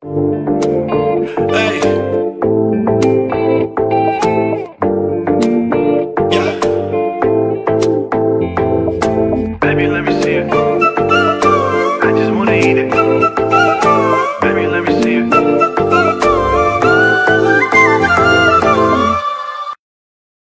Hey. Yeah. Baby, let me see it.